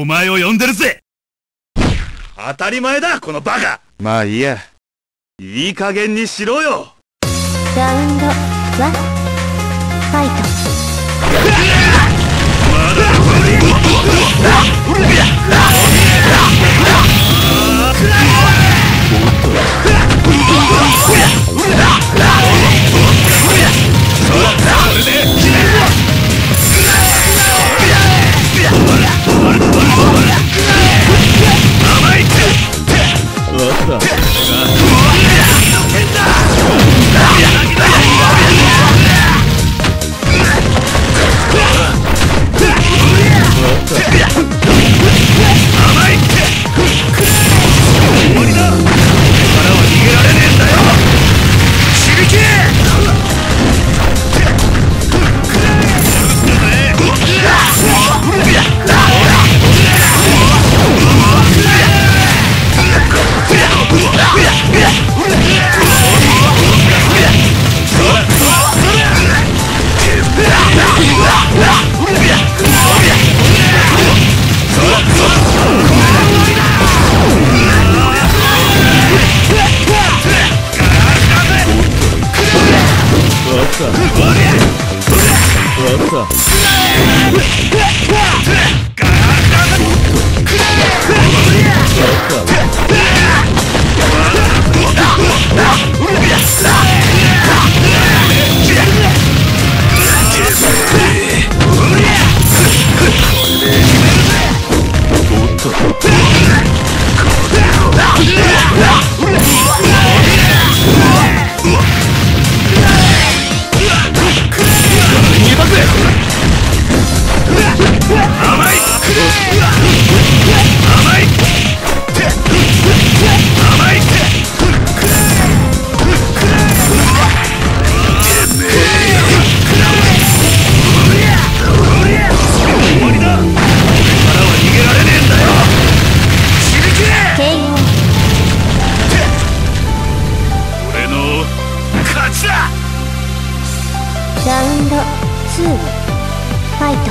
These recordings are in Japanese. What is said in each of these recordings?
お前を呼んでるぜ。当たり前だこのバカ。まあいいや。いい加減にしろよ。ラウンド1ファイト Yeah! ラウンド2ファイト。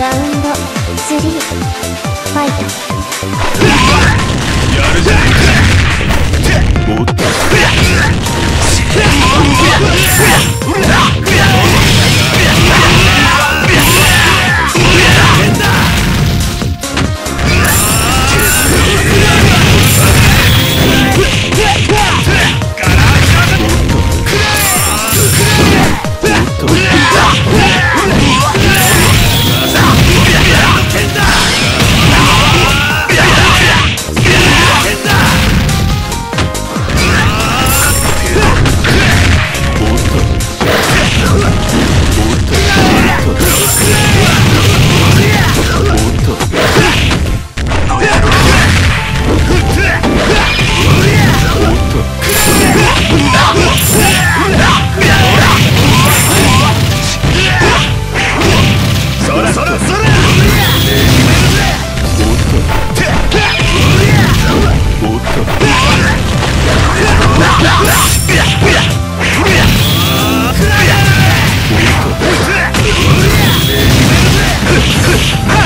ラウンド3ファイト。やるじゃねえかおっと Hey!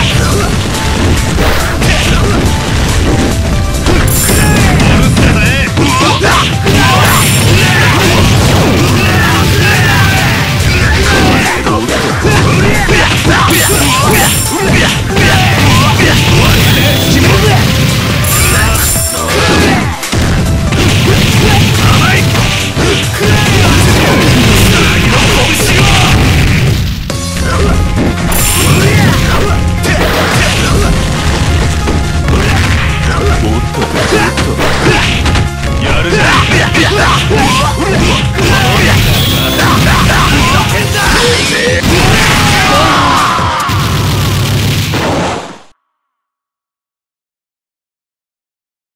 Yeah!